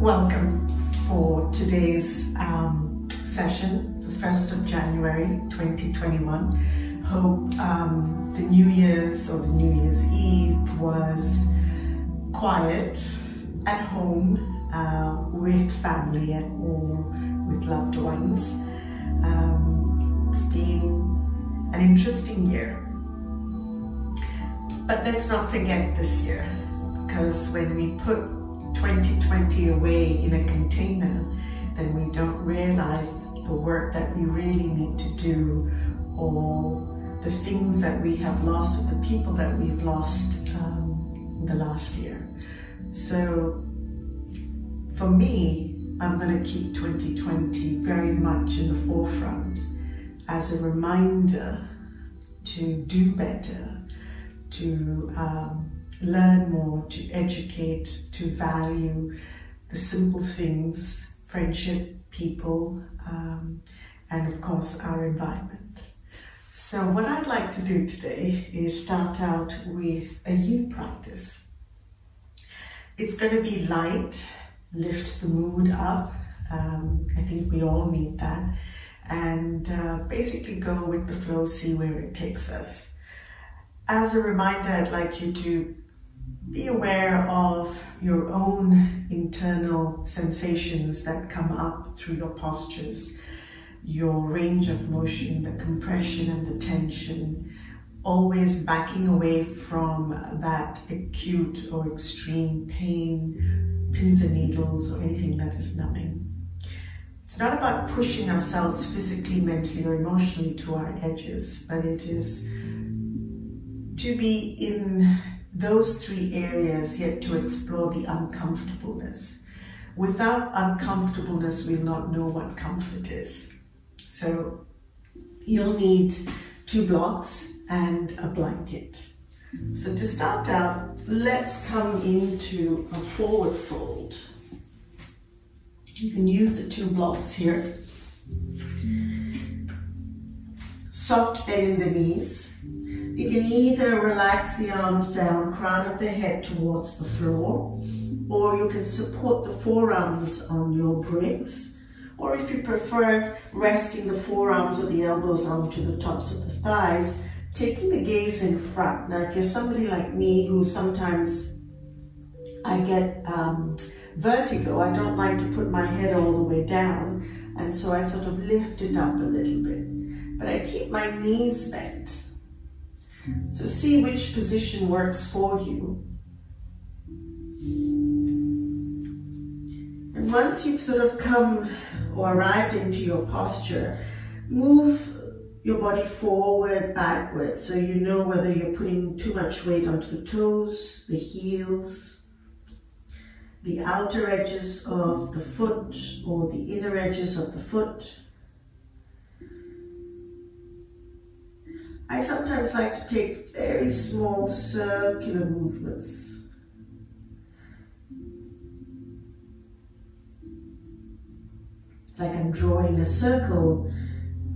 Welcome for today's um, session, the 1st of January 2021. Hope um, the New Year's or the New Year's Eve was quiet at home uh, with family or with loved ones. Um, it's been an interesting year. But let's not forget this year because when we put 2020 away in a container, then we don't realize the work that we really need to do or the things that we have lost or the people that we've lost um, in the last year. So for me, I'm going to keep 2020 very much in the forefront as a reminder to do better, to um, learn more, to educate, to value the simple things, friendship, people, um, and of course our environment. So what I'd like to do today is start out with a yin practice. It's going to be light, lift the mood up. Um, I think we all need that. And uh, basically go with the flow, see where it takes us. As a reminder, I'd like you to be aware of your own internal sensations that come up through your postures, your range of motion, the compression and the tension, always backing away from that acute or extreme pain, pins and needles or anything that is numbing. It's not about pushing ourselves physically, mentally or emotionally to our edges, but it is to be in those three areas yet to explore the uncomfortableness. Without uncomfortableness, we'll not know what comfort is. So you'll need two blocks and a blanket. So to start out, let's come into a forward fold. You can use the two blocks here. Soft bend in the knees. You can either relax the arms down, crown of the head towards the floor, or you can support the forearms on your bricks, or if you prefer, resting the forearms or the elbows onto the tops of the thighs, taking the gaze in front. Now, if you're somebody like me who sometimes I get um, vertigo, I don't like to put my head all the way down, and so I sort of lift it up a little bit. But I keep my knees bent. So see which position works for you. And once you've sort of come or arrived into your posture, move your body forward, backwards, so you know whether you're putting too much weight onto the toes, the heels, the outer edges of the foot or the inner edges of the foot. I sometimes like to take very small circular movements. Like I'm drawing a circle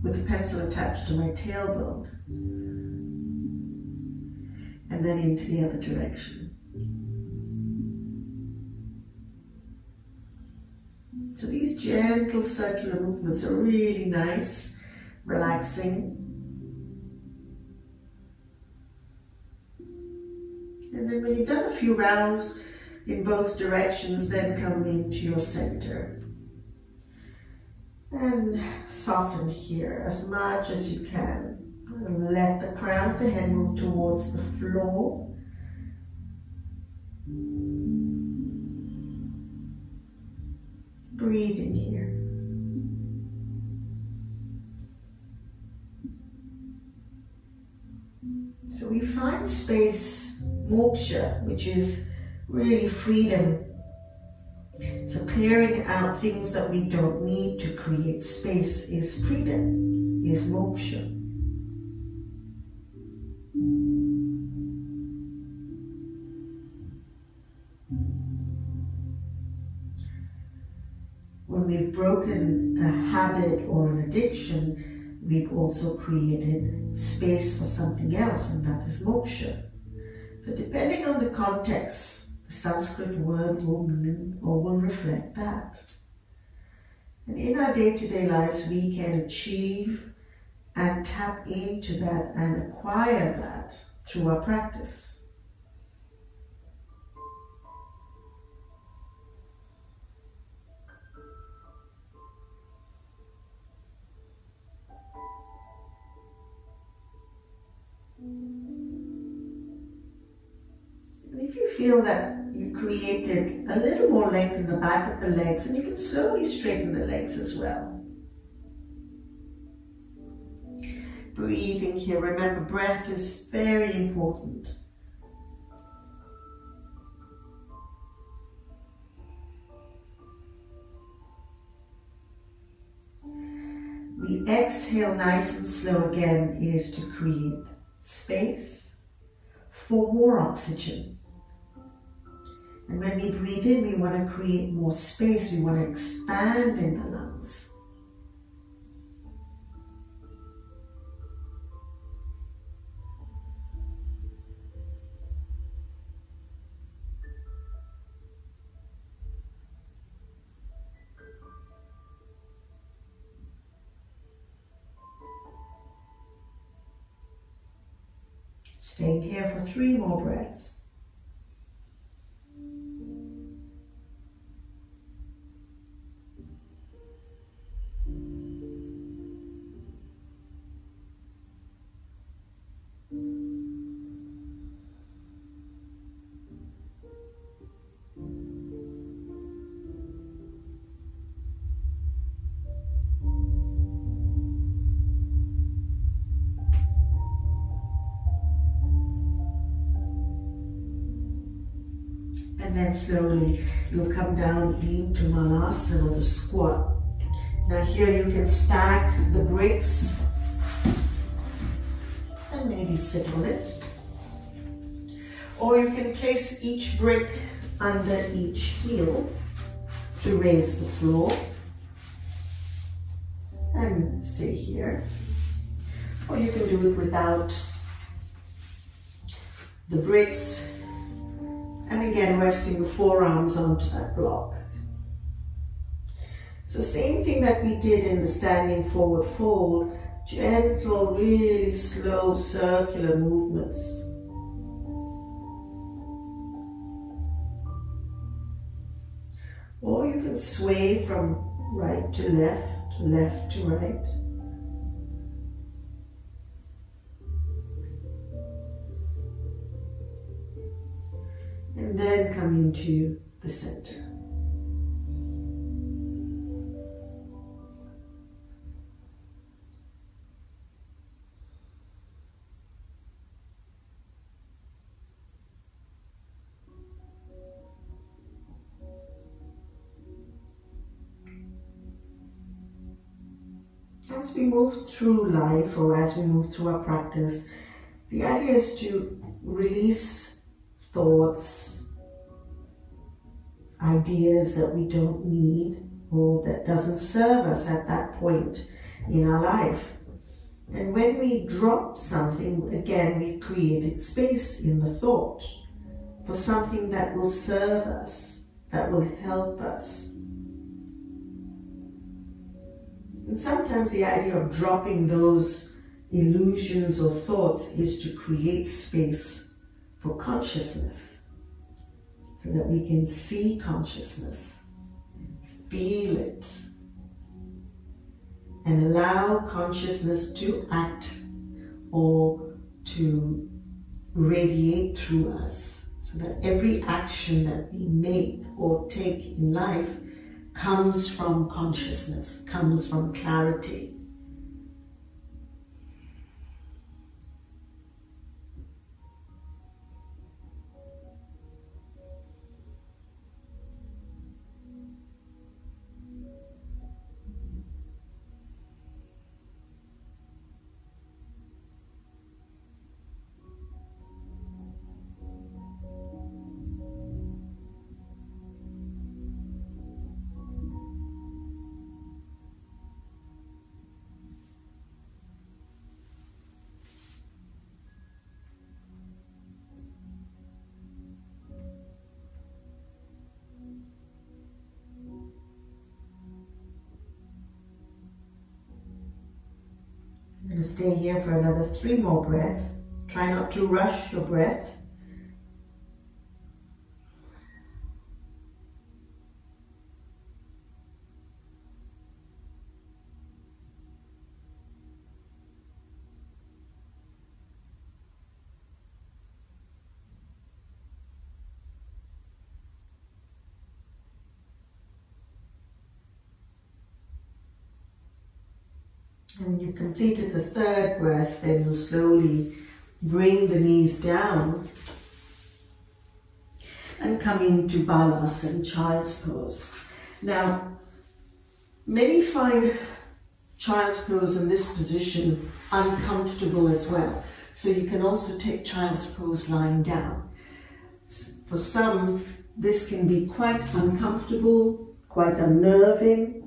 with a pencil attached to my tailbone. And then into the other direction. So these gentle circular movements are really nice, relaxing. And then when you've done a few rounds in both directions, then come into your center. And soften here as much as you can. Let the crown of the head move towards the floor. Breathe in here. So we find space, moksha, which is really freedom. So clearing out things that we don't need to create space is freedom, is moksha. When we've broken a habit or an addiction, we've also created space for something else, and that is moksha. So depending on the context The Sanskrit word will mean or will reflect that. And in our day to day lives, we can achieve and tap into that and acquire that through our practice. And feel that you've created a little more length in the back of the legs, and you can slowly straighten the legs as well. Breathing here, remember breath is very important. We exhale nice and slow again is to create space for more oxygen. And when we breathe in, we want to create more space. We want to expand in the lungs. Staying here for three more breaths. Slowly you'll come down into Malasana, the squat. Now here you can stack the bricks and maybe sit on it. Or you can place each brick under each heel to raise the floor and stay here. Or you can do it without the bricks again, resting the forearms onto that block. So same thing that we did in the standing forward fold, gentle, really slow circular movements. Or you can sway from right to left, left to right. And then coming to the center. As we move through life or as we move through our practice, the idea is to release thoughts, ideas that we don't need or that doesn't serve us at that point in our life. And when we drop something, again, we've created space in the thought for something that will serve us, that will help us. And sometimes the idea of dropping those illusions or thoughts is to create space for consciousness so that we can see consciousness, feel it, and allow consciousness to act or to radiate through us so that every action that we make or take in life comes from consciousness, comes from clarity. Three more breaths. Try not to rush your breath. Completed the third breath, then you'll slowly bring the knees down and come into Balasana, Child's Pose. Now, many find Child's Pose in this position uncomfortable as well. So you can also take Child's Pose lying down. For some, this can be quite uncomfortable, quite unnerving,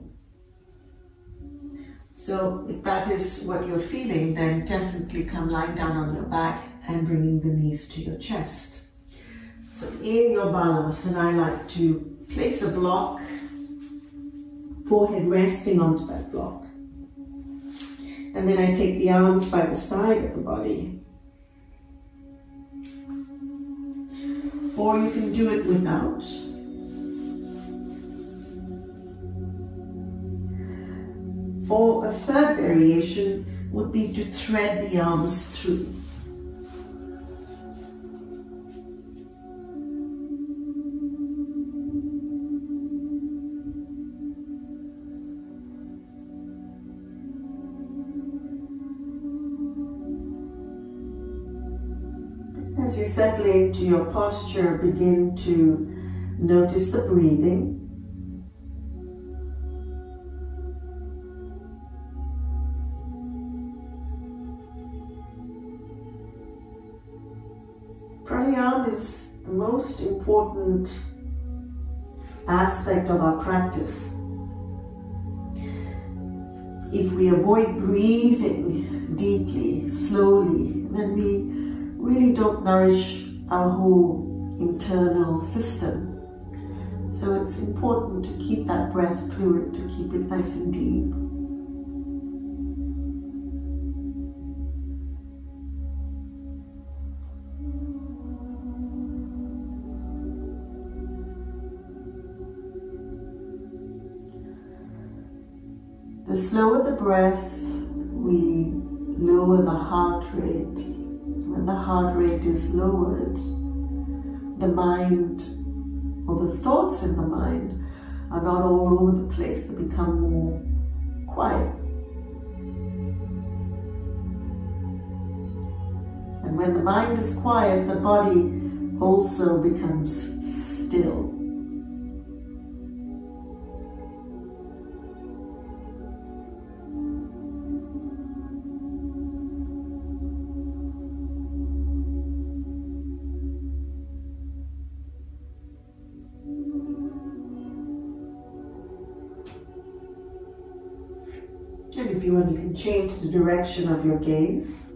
so if that is what you're feeling, then definitely come lying down on your back and bringing the knees to your chest. So in your balasana, I like to place a block, forehead resting onto that block. And then I take the arms by the side of the body. Or you can do it without. Or a third variation would be to thread the arms through. As you settle into your posture, begin to notice the breathing. Important aspect of our practice. If we avoid breathing deeply, slowly, then we really don't nourish our whole internal system. So it's important to keep that breath fluid, to keep it nice and deep. Slower the breath, we lower the heart rate. When the heart rate is lowered, the mind or the thoughts in the mind are not all over the place, they become more quiet. And when the mind is quiet, the body also becomes still. The direction of your gaze.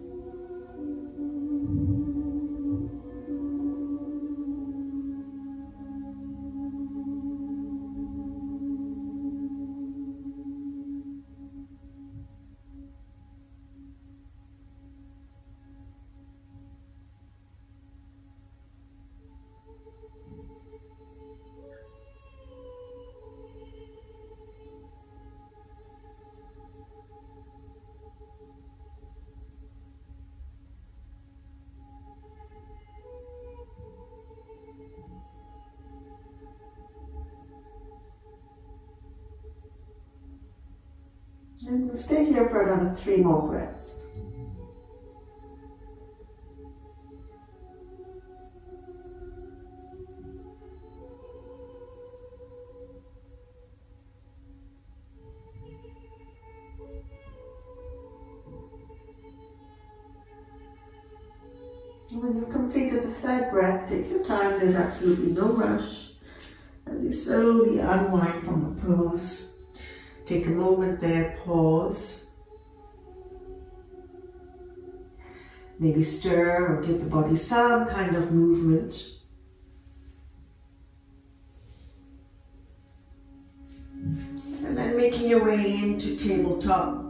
And stay here for another three more breaths. When you've completed the third breath, take your time, there's absolutely no rush. As you slowly unwind Maybe stir or give the body some kind of movement. And then making your way into tabletop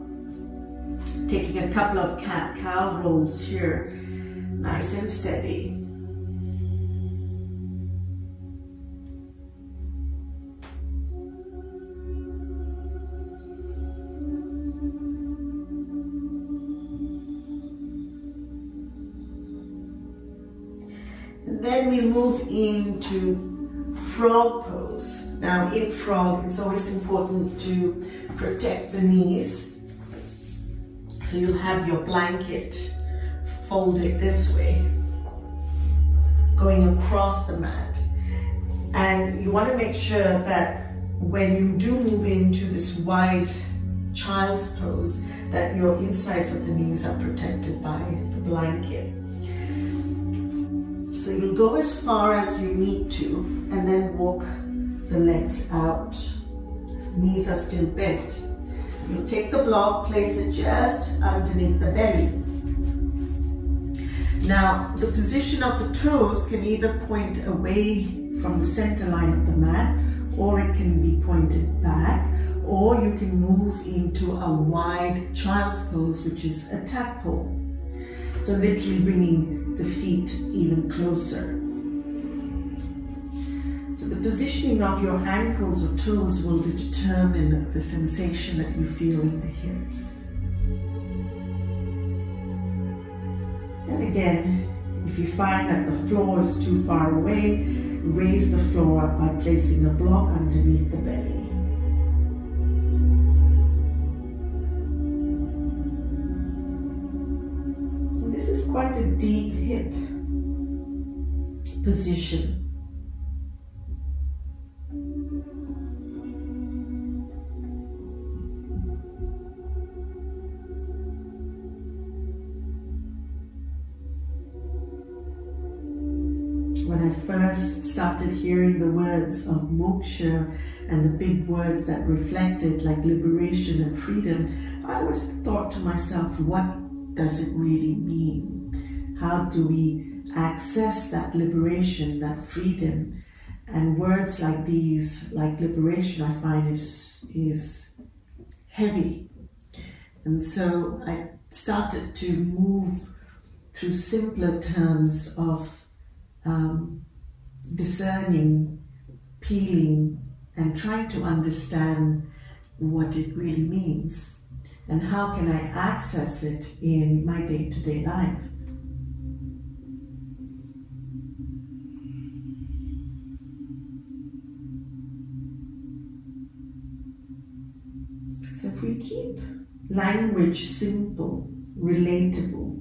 Taking a couple of cat-cow rolls here, nice and steady. Then we move into frog pose. Now in frog, it's always important to protect the knees. So you'll have your blanket folded this way, going across the mat. And you want to make sure that when you do move into this wide child's pose, that your insides of the knees are protected by the blanket. So you'll go as far as you need to and then walk the legs out. Knees are still bent. You take the block, place it just underneath the belly. Now, the position of the toes can either point away from the center line of the mat, or it can be pointed back, or you can move into a wide child's pose, which is a tadpole. So literally bringing the feet even closer. So the positioning of your ankles or toes will determine the sensation that you feel in the hips. And again, if you find that the floor is too far away, raise the floor up by placing a block underneath the belly. Deep hip position. When I first started hearing the words of moksha and the big words that reflected like liberation and freedom, I always thought to myself, what does it really mean? How do we access that liberation, that freedom? And words like these, like liberation, I find is, is heavy. And so I started to move through simpler terms of um, discerning, peeling, and trying to understand what it really means and how can I access it in my day-to-day -day life. Language simple, relatable,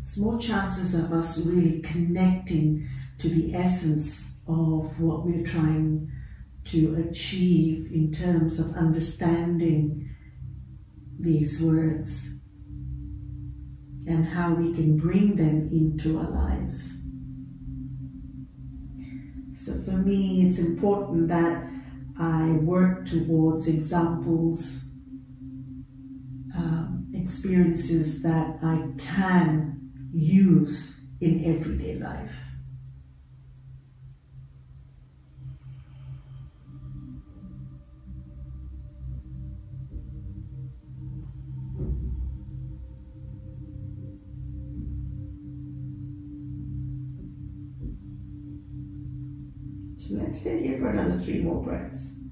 there's more chances of us really connecting to the essence of what we're trying to achieve in terms of understanding these words and how we can bring them into our lives. So for me, it's important that I work towards examples, um, experiences that I can use in everyday life. Let's stay here for another three more breaths.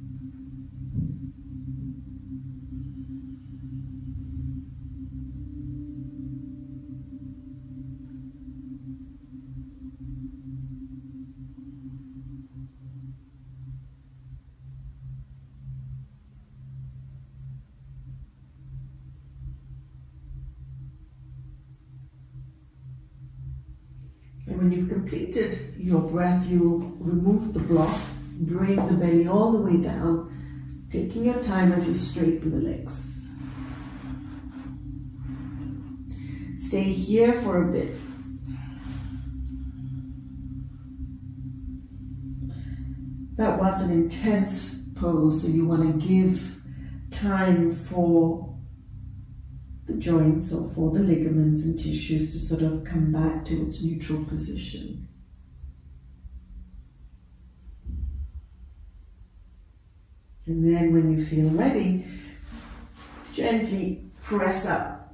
Your breath, you remove the block, bring the belly all the way down, taking your time as you straighten the legs. Stay here for a bit. That was an intense pose, so you want to give time for the joints or for the ligaments and tissues to sort of come back to its neutral position. And then when you feel ready, Gently press up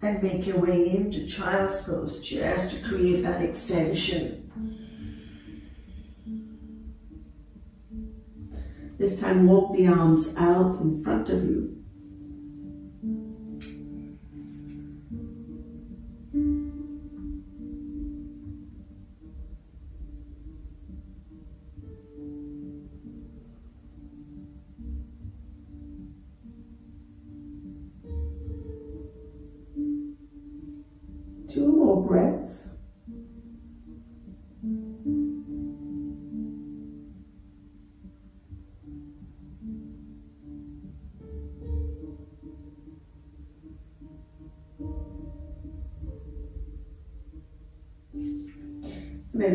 and make your way into child's pose just to create that extension. This time walk the arms out in front of you.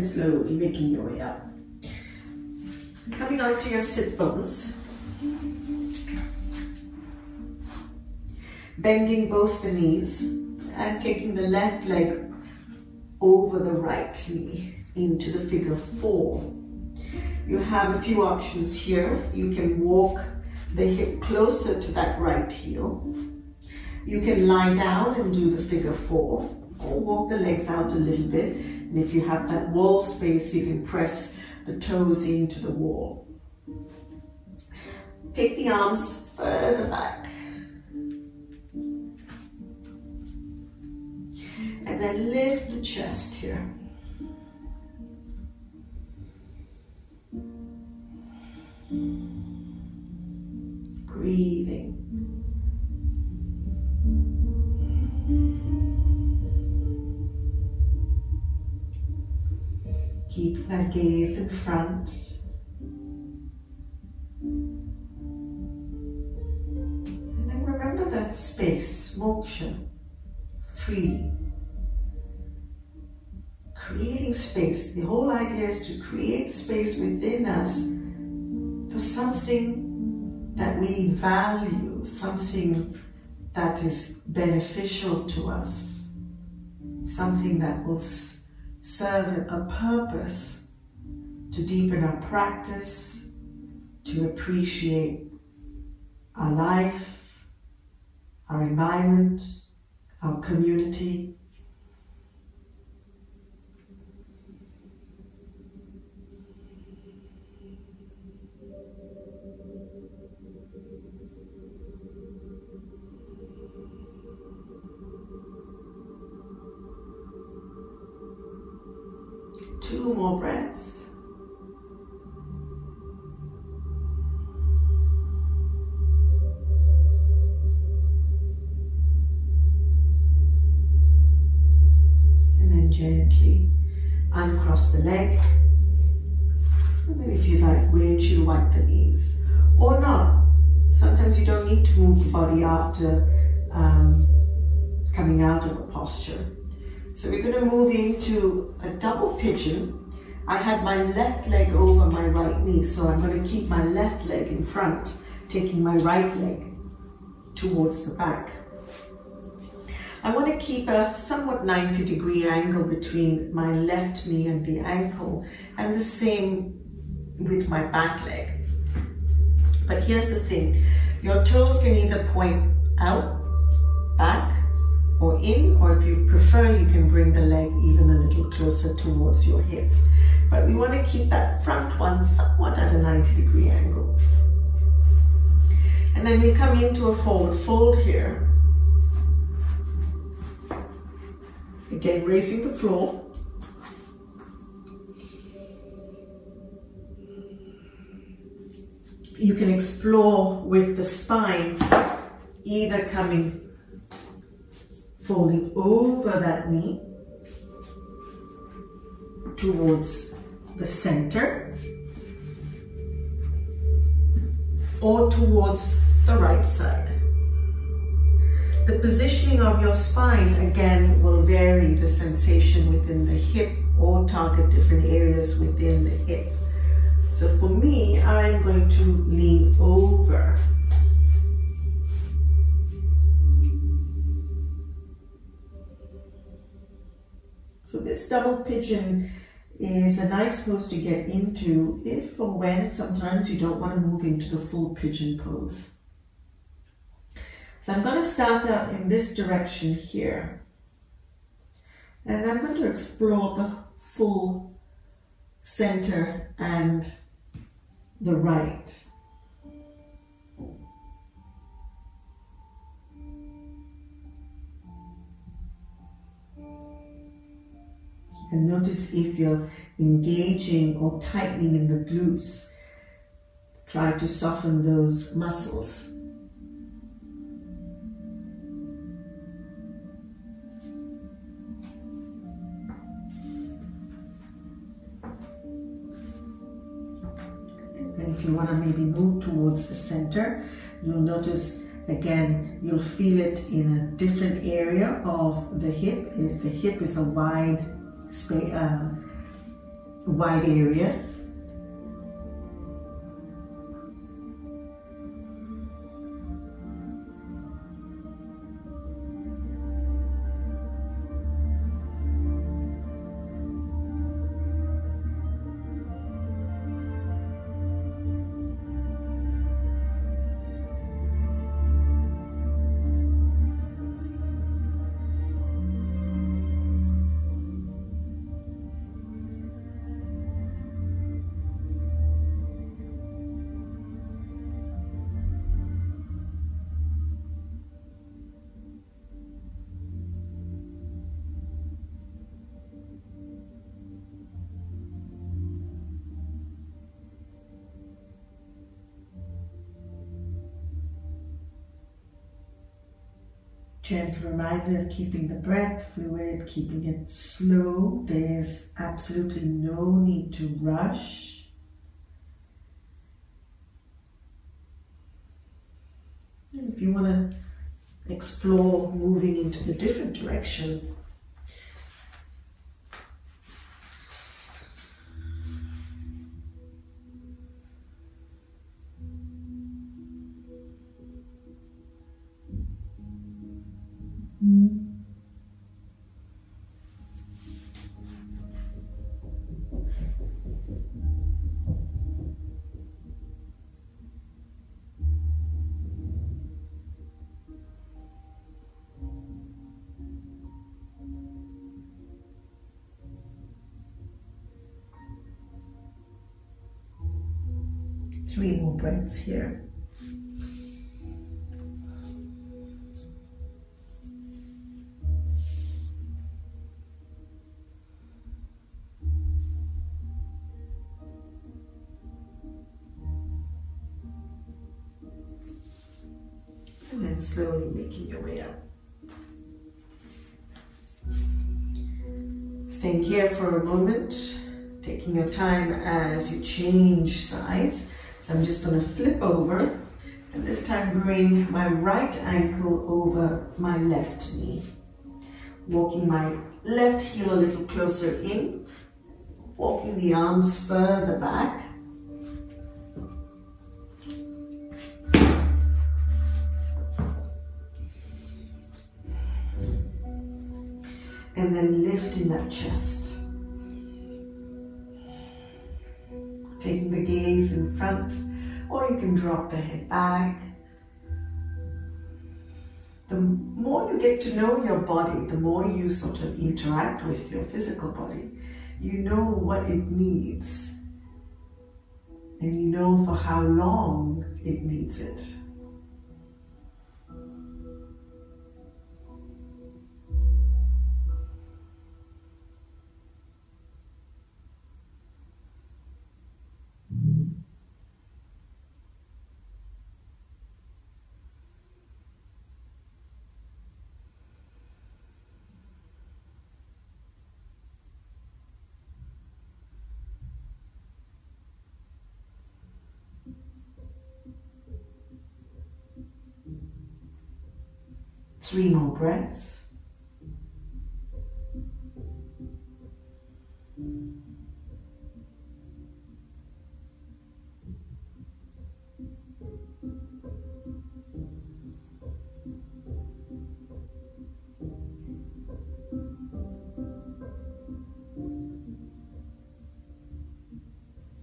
Slowly uh, making your way up. Coming onto your sit bones. Bending both the knees and taking the left leg over the right knee into the figure four. You have a few options here. You can walk the hip closer to that right heel. You can lie down and do the figure four or walk the legs out a little bit and if you have that wall space, you can press the toes into the wall. Take the arms further back. And then lift the chest here. Breathing. Keep that gaze in front. And then remember that space, moksha, free. Creating space. The whole idea is to create space within us for something that we value, something that is beneficial to us, something that will serve a purpose to deepen our practice, to appreciate our life, our environment, our community, Two more breaths. And then gently uncross the leg. And then if you like, windshield wipe the knees. Or not. Sometimes you don't need to move the body after um, coming out of a posture. So we're going to move into double pigeon. I had my left leg over my right knee, so I'm going to keep my left leg in front, taking my right leg towards the back. I want to keep a somewhat 90 degree angle between my left knee and the ankle, and the same with my back leg. But here's the thing, your toes can either point out, back, or in, or if you prefer, you can bring the leg even a little closer towards your hip. But we want to keep that front one somewhat at a 90 degree angle. And then we come into a forward fold here. Again, raising the floor. You can explore with the spine, either coming folding over that knee towards the center or towards the right side. The positioning of your spine again will vary the sensation within the hip or target different areas within the hip. So for me, I'm going to lean over So this double pigeon is a nice pose to get into if or when sometimes you don't want to move into the full pigeon pose. So I'm going to start out in this direction here. And I'm going to explore the full center and the right. And notice if you're engaging or tightening in the glutes, try to soften those muscles. And if you want to maybe move towards the center, you'll notice again, you'll feel it in a different area of the hip. The hip is a wide Uh, wide area. Gentle reminder of keeping the breath fluid, keeping it slow. There's absolutely no need to rush. And if you want to explore moving into the different direction, Three more breaths here. And then slowly making your way up. Staying here for a moment, taking your time as you change sides. So I'm just going to flip over and this time bring my right ankle over my left knee. Walking my left heel a little closer in, walking the arms further back. And then lifting that chest. Front, or you can drop the head back. The more you get to know your body, the more you sort of interact with your physical body. You know what it needs, and you know for how long it needs it. Three more breaths.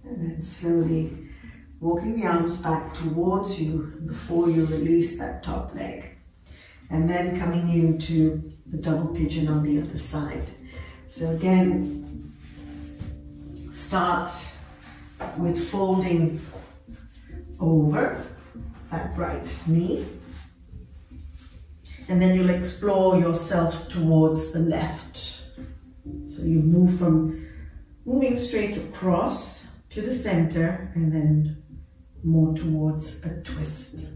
And then slowly walking the arms back towards you before you release that top leg. And then coming into the double pigeon on the other side. So again, start with folding over that right knee and then you'll explore yourself towards the left. So you move from moving straight across to the center and then more towards a twist.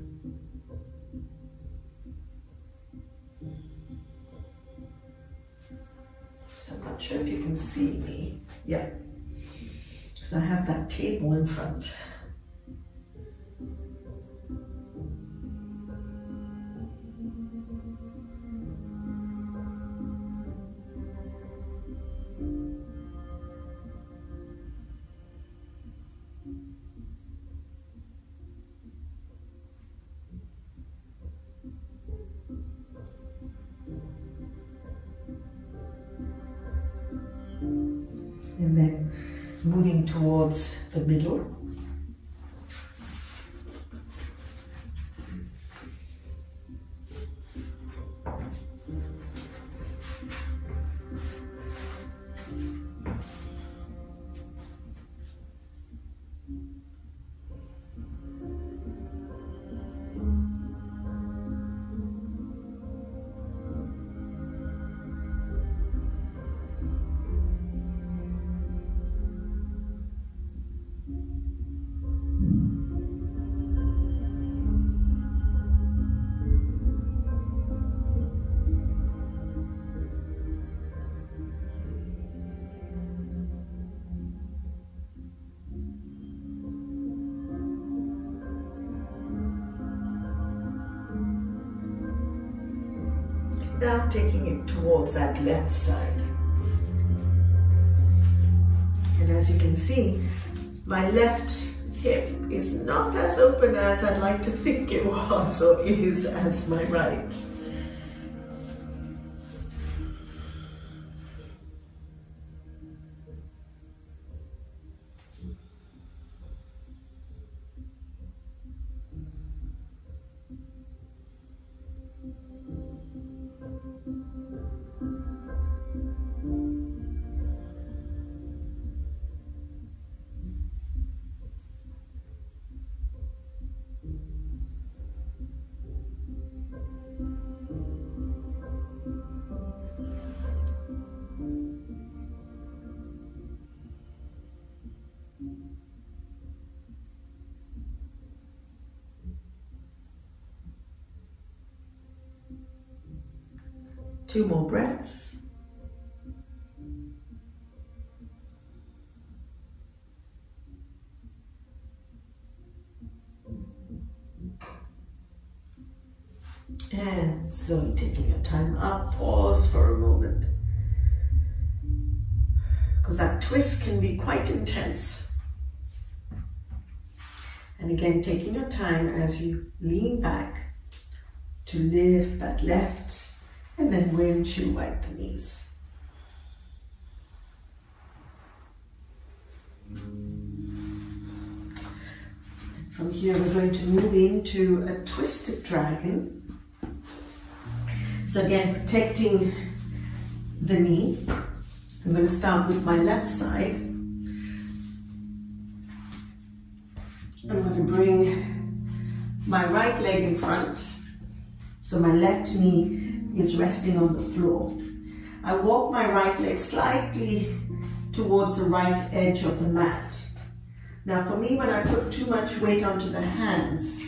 Sure if you can see me. Yeah, because I have that table in front. Towards the middle. Now taking it towards that left side. And as you can see, my left hip is not as open as I'd like to think it was or is as my right. Can be quite intense. And again, taking your time as you lean back to lift that left and then windshield wipe the knees. From here we're going to move into a twisted dragon. So again, protecting the knee. I'm going to start with my left side. I'm going to bring my right leg in front. So my left knee is resting on the floor. I walk my right leg slightly towards the right edge of the mat. Now for me, when I put too much weight onto the hands,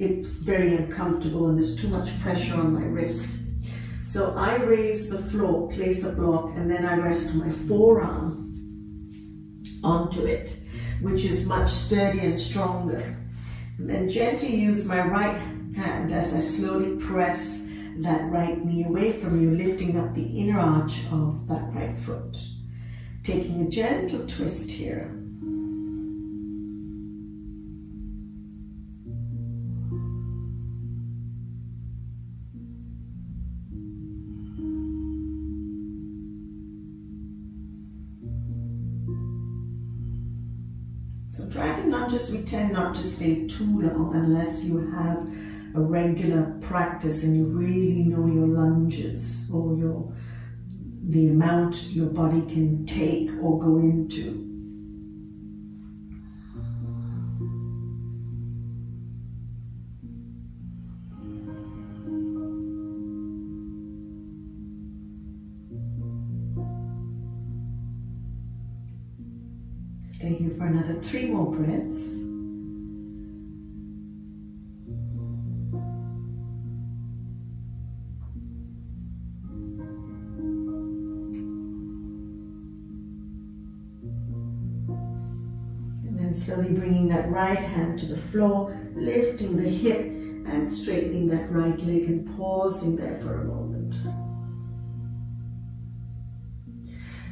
it's very uncomfortable and there's too much pressure on my wrist. So I raise the floor, place a block, and then I rest my forearm onto it, which is much sturdier and stronger. And then gently use my right hand as I slowly press that right knee away from you, lifting up the inner arch of that right foot. Taking a gentle twist here. We tend not to stay too long unless you have a regular practice and you really know your lunges or your the amount your body can take or go into. Stay here for another three more breaths. Floor, lifting the hip and straightening that right leg and pausing there for a moment.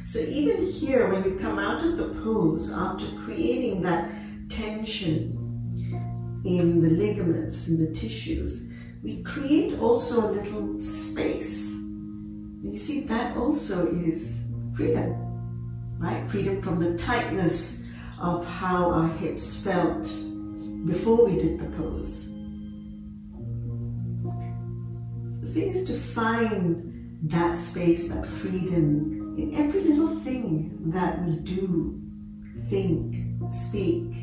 So even here, when you come out of the pose, after creating that tension in the ligaments, in the tissues, we create also a little space. And you see, that also is freedom, right? Freedom from the tightness of how our hips felt before we did the pose. the thing is to find that space, that freedom in every little thing that we do, think, speak,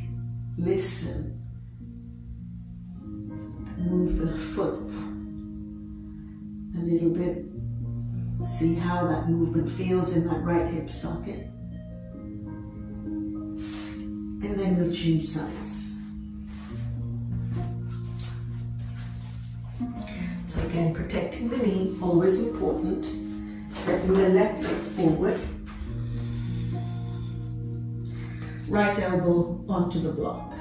listen. Move the foot a little bit. See how that movement feels in that right hip socket and then we'll change sides. Again, protecting the knee, always important. Stepping the left foot forward. Mm. Right elbow onto the block.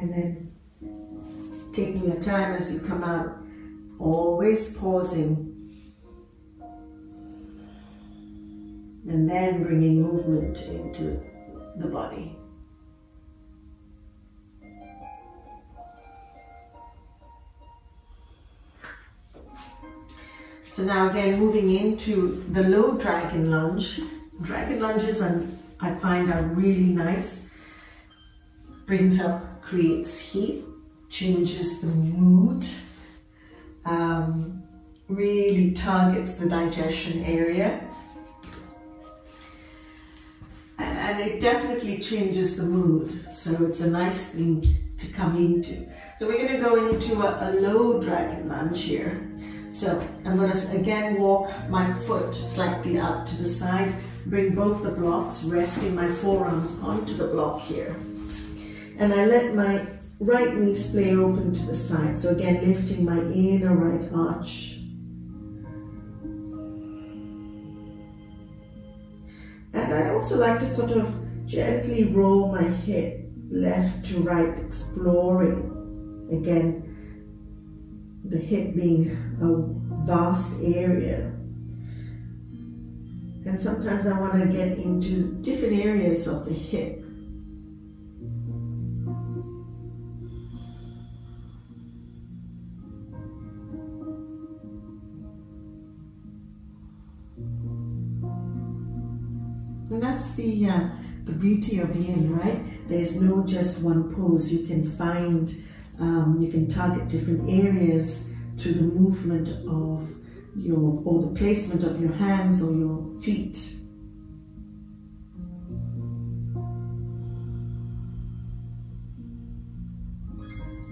And then taking your time as you come out, always pausing. And then bringing movement into the body. So now again, moving into the low dragon lunge. Dragon lunges are, I find are really nice. Brings up, creates heat, changes the mood, um, really targets the digestion area. and it definitely changes the mood. So it's a nice thing to come into. So we're going to go into a, a low dragon lunge here. So I'm going to again walk my foot slightly up to the side, bring both the blocks, resting my forearms onto the block here. And I let my right knee splay open to the side. So again, lifting my inner right arch And I also like to sort of gently roll my hip left to right, exploring. Again, the hip being a vast area. And sometimes I want to get into different areas of the hip. That's the, uh, the beauty of yin, right? There's no just one pose. You can find, um, you can target different areas through the movement of your or the placement of your hands or your feet.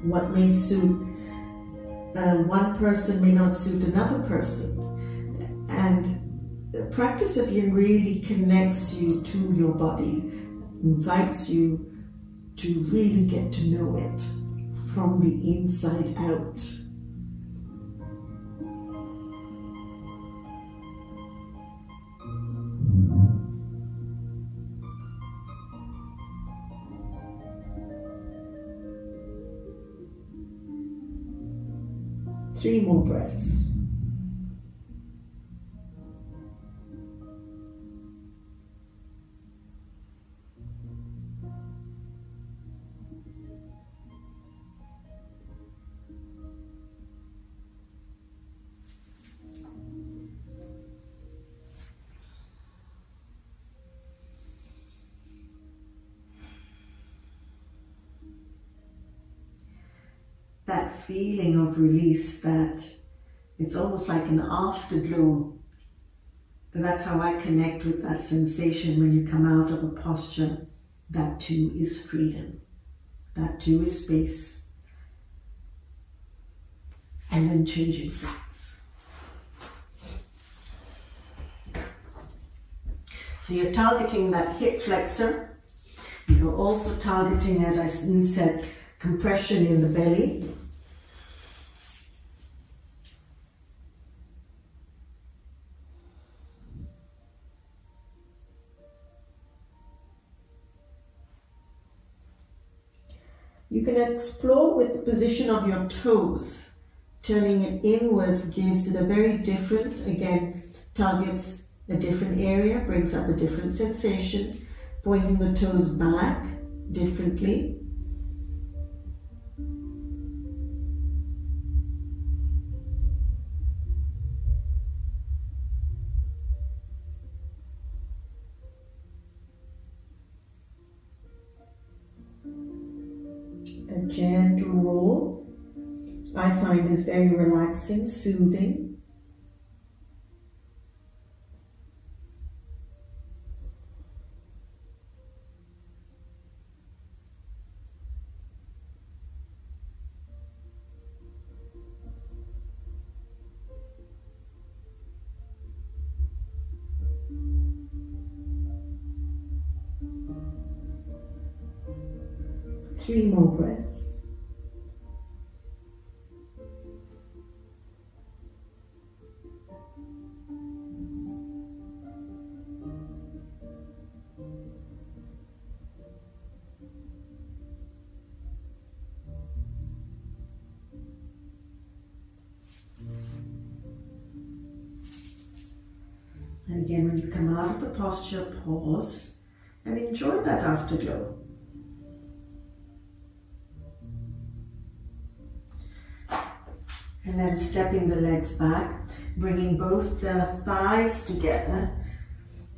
What may suit uh, one person may not suit another person. The practice of yin really connects you to your body, invites you to really get to know it from the inside out. Three more breaths. That feeling of release that it's almost like an afterglow. And that's how I connect with that sensation when you come out of a posture. That too is freedom. That too is space. And then changing sides. So you're targeting that hip flexor. You're also targeting, as I said, compression in the belly. You can explore with the position of your toes. Turning it inwards gives it a very different, again, targets a different area, brings up a different sensation. Pointing the toes back differently. Very relaxing, soothing. Three more breaths. Posture, pause and enjoy that afterglow. And then stepping the legs back, bringing both the thighs together.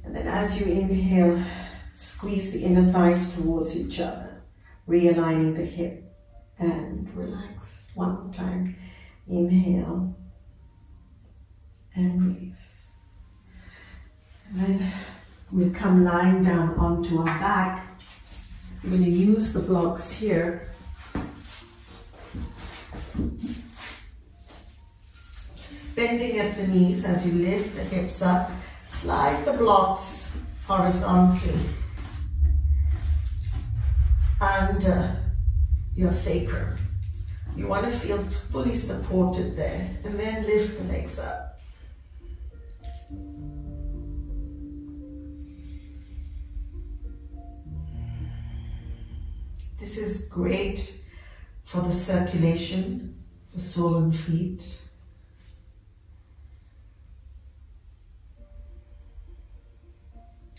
And then as you inhale, squeeze the inner thighs towards each other, realigning the hip and relax. One more time. Inhale and release. And then we'll come lying down onto our back. We're going to use the blocks here bending at the knees as you lift the hips up. Slide the blocks horizontally under uh, your sacrum. You want to feel fully supported there and then lift the legs up. This is great for the circulation, for soul and feet.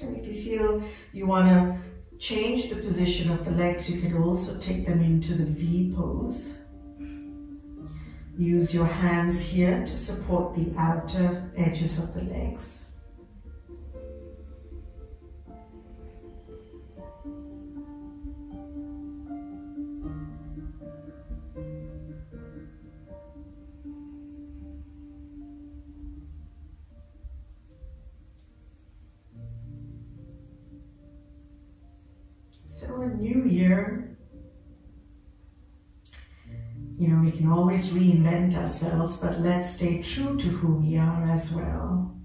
And if you feel you want to change the position of the legs, you can also take them into the V pose. Use your hands here to support the outer edges of the legs. New year, you know, we can always reinvent ourselves, but let's stay true to who we are as well.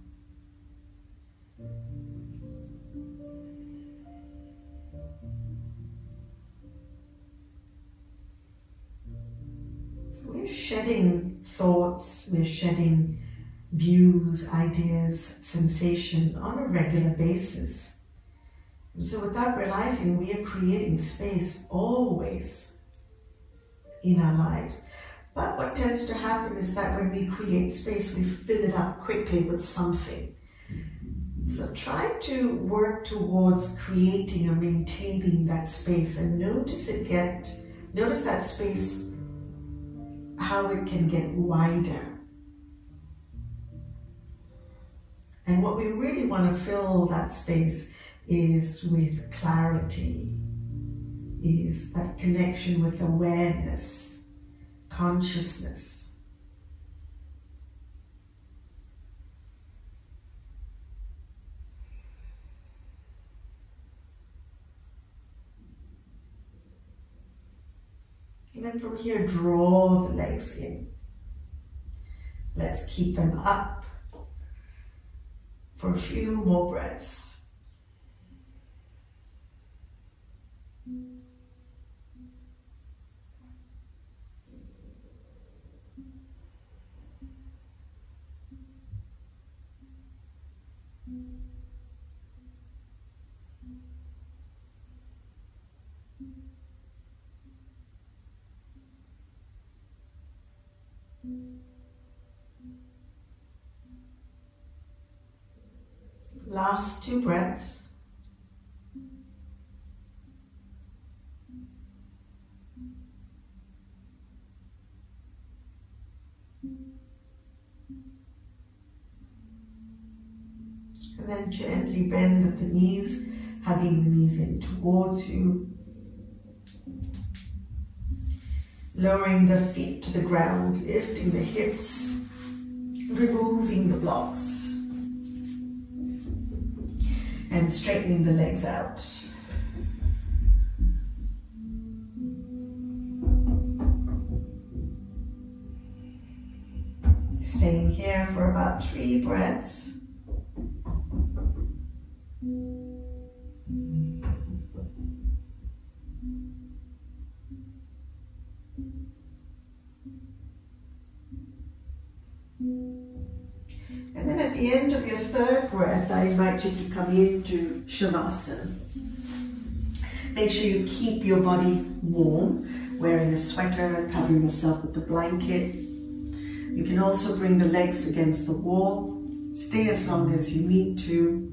So we're shedding thoughts, we're shedding views, ideas, sensation on a regular basis. So without realizing, we are creating space always in our lives. But what tends to happen is that when we create space, we fill it up quickly with something. So try to work towards creating or maintaining that space and notice it get, notice that space, how it can get wider And what we really want to fill that space is with clarity, is that connection with awareness, consciousness. And then from here, draw the legs in. Let's keep them up for a few more breaths. Last two breaths. And then gently bend at the knees, hugging the knees in towards you. Lowering the feet to the ground, lifting the hips, removing the blocks and straightening the legs out. Staying here for about three breaths. Into Shavasana. Make sure you keep your body warm, wearing a sweater, covering yourself with a blanket. You can also bring the legs against the wall. Stay as long as you need to.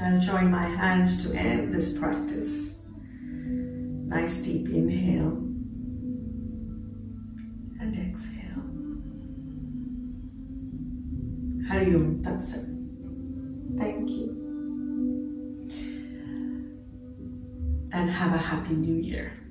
I'll join my hands to end this practice. Nice deep inhale Sat. Thank you. And have a happy new year.